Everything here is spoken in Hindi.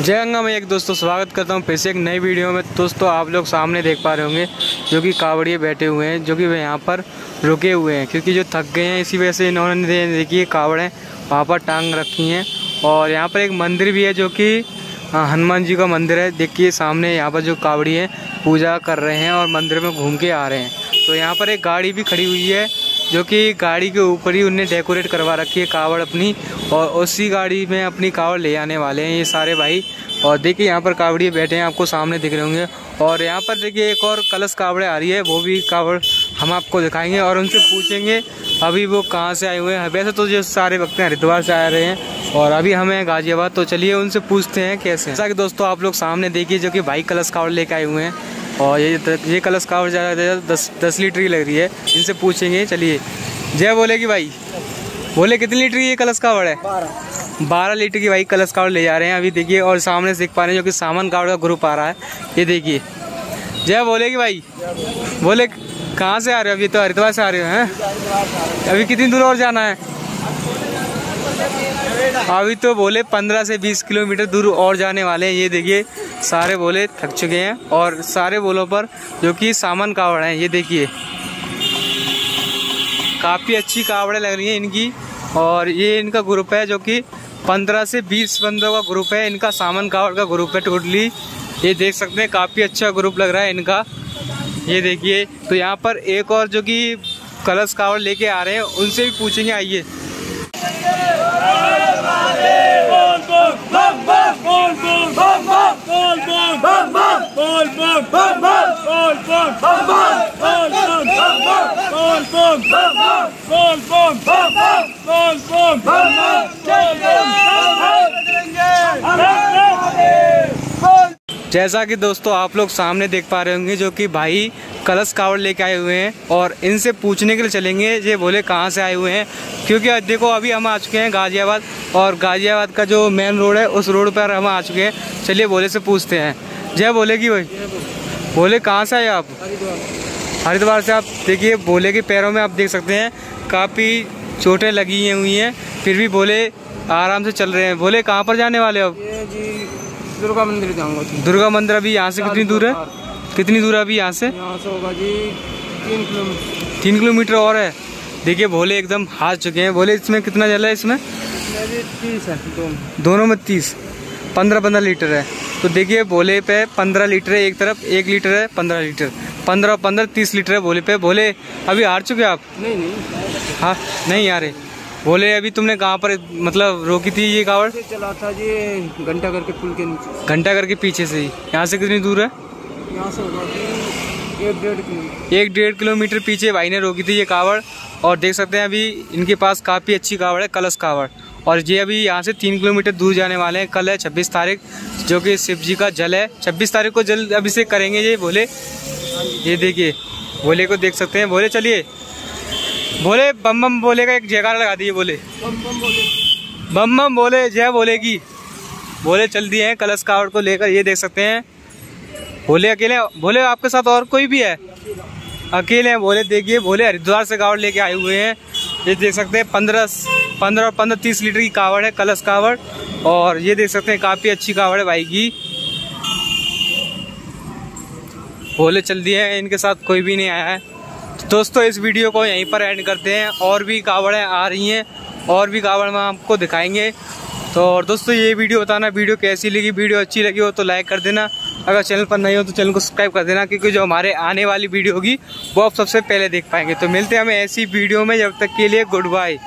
जय गंगा मैं एक दोस्तों स्वागत करता हूँ फिर से एक नई वीडियो में। दोस्तों, आप लोग सामने देख पा रहे होंगे जो कि कावड़िए बैठे हुए हैं, जो कि वे यहाँ पर रुके हुए हैं, क्योंकि जो थक गए हैं, इसी वजह से इन्होंने देखिए कावड़ें वहाँ पर टांग रखी हैं। और यहाँ पर एक मंदिर भी है जो कि हनुमान जी का मंदिर है। देखिए, सामने यहाँ पर जो कावड़ी है, पूजा कर रहे हैं और मंदिर में घूम के आ रहे हैं। तो यहाँ पर एक गाड़ी भी खड़ी हुई है जो कि गाड़ी के ऊपर ही उनने डेकोरेट करवा रखी है कावड़ अपनी, और उसी गाड़ी में अपनी कावड़ ले आने वाले हैं ये सारे भाई। और देखिए यहाँ पर कावड़िए बैठे हैं, आपको सामने दिख रहे होंगे। और यहाँ पर देखिए एक और कलश कावड़े आ रही है, वो भी कावड़ हम आपको दिखाएँगे और उनसे पूछेंगे, अभी वो कहाँ से आए हुए हैं? वैसे तो जो सारे वक्त हैं, हरिद्वार से आ रहे हैं, और अभी हमें गाजियाबाद तो चलिए उनसे पूछते हैं कैसे जैसा कि दोस्तों आप लोग सामने देखिए, जो कि भाई कलश कावड़ लेके आए हुए हैं। और ये ये कलश कावड़ ज़्यादा ज़्यादा दस दस लीटर की लग रही है। इनसे पूछेंगे चलिए। जय बोलेगी भाई बोले कितनी लीटर की ये कलश कावड़ है? बारह। लीटर की भाई कलश कावड़ ले जा रहे हैं। अभी देखिए और सामने से देख पा रहे हैं जो कि सामान कावड़ का ग्रुप आ रहा है। ये देखिए। जय बोलेगी भाई बोले कहाँ से आ रहे हो? अभी तो हरिद्वार से आ रहे हो हैं? अभी कितनी दूर और जाना है? अभी तो बोले पंद्रह से बीस किलोमीटर दूर और जाने वाले हैं। ये देखिए, सारे बोले थक चुके हैं और सारे बोलों पर जो कि सामान कावड़ हैं, ये देखिए। काफ़ी अच्छी कावड़े लग रही हैं इनकी और ये इनका ग्रुप है जो कि पंद्रह से बीस बंदों का ग्रुप है। इनका सामान कावड़ का ग्रुप है टोटली। ये देख सकते हैं, काफ़ी अच्छा ग्रुप लग रहा है इनका। ये देखिए तो यहाँ पर एक और जो कि कलश कावड़ लेके आ रहे हैं, उनसे भी पूछेंगे, आइए। जैसा कि दोस्तों आप लोग सामने देख पा रहे होंगे जो कि भाई कलश कावड़ लेके आए हुए हैं और इनसे पूछने के लिए चलेंगे ये बोले कहाँ से आए हुए हैं। क्योंकि देखो अभी हम आ चुके हैं गाजियाबाद और गाजियाबाद का जो मेन रोड है उस रोड पर हम आ चुके हैं। चलिए बोले से पूछते हैं। जय बोलेगी भाई? बोले कहाँ से आए आप? हरिद्वार से आप देखिए बोले के पैरों में आप देख सकते हैं काफ़ी चोटें लगी हुई हैं फिर भी बोले आराम से चल रहे हैं। बोले कहाँ पर जाने वाले अब दुर्गा मंदिर जाऊँगा। दुर्गा मंदिर अभी यहाँ से कितनी दूर है? कितनी दूर है अभी यहाँ से? यहाँ से होगा जी तीन किलोमीटर। तीन किलोमीटर और है। देखिए भोले एकदम हार चुके हैं। बोले इसमें कितना जला है इसमें? तीस है दोनों। दोनों में तीस। पंद्रह पंद्रह लीटर है। तो देखिए भोले पे पंद्रह लीटर है एक तरफ़ एक लीटर है पंद्रह लीटर। पंद्रह पंद्रह तीस लीटर है भोले पे। भोले अभी हार चुके आप? नहीं नहीं। हाँ नहीं यार बोले अभी तुमने कहाँ पर मतलब रोकी थी ये कावड़? चला था जी घंटा करके पुल के नीचे घंटा के पीछे से ही। यहाँ से कितनी दूर है? यहाँ से होगा? एक डेढ़ किलोमीटर। एक डेढ़ किलोमीटर पीछे भाई ने रोकी थी ये कावड़ और देख सकते हैं अभी इनके पास काफ़ी अच्छी कावड़ है कलश कावड़। और ये अभी यहाँ से तीन किलोमीटर दूर जाने वाले हैं कल है छब्बीस तारीख जो कि शिव जी का जल है। छब्बीस तारीख को जल अभिषेक करेंगे ये बोले ये देखिए भोले को देख सकते हैं। बोले चलिए। बोले बम बम बोले का एक जयकारा लगा दिए बोले बम बम बोले बम बम बोले जय बोलेगी बोले चल दिए हैं कलश कावड़ को लेकर ये देख सकते हैं। बोले अकेले, बोले आपके साथ और कोई भी है? अकेले हैं, बोले, देखिए, बोले, हरिद्वार से कावड़ लेके आए हुए हैं। ये देख सकते हैं, पंद्रह पंद्रह और पंद्रह तीस लीटर की कावड़ है, कलश कावड़। और ये देख सकते हैं, काफ़ी अच्छी कावड़ है भाई की। बोले, चल दिए हैं, इनके साथ कोई भी नहीं आया है। तो दोस्तों, इस वीडियो को यहीं पर एंड करते हैं। और भी कावड़ें आ रही हैं, और भी कावड़ में आपको दिखाएँगे। तो और दोस्तों, ये वीडियो बताना, वीडियो कैसी लगी, वीडियो अच्छी लगी हो तो लाइक कर देना। अगर चैनल पर नहीं हो तो चैनल को सब्सक्राइब कर देना, क्योंकि जो हमारे आने वाली वीडियो होगी, वो आप सबसे पहले देख पाएँगे। तो मिलते हैं हमें ऐसी वीडियो में, जब तक के लिए गुड बाय।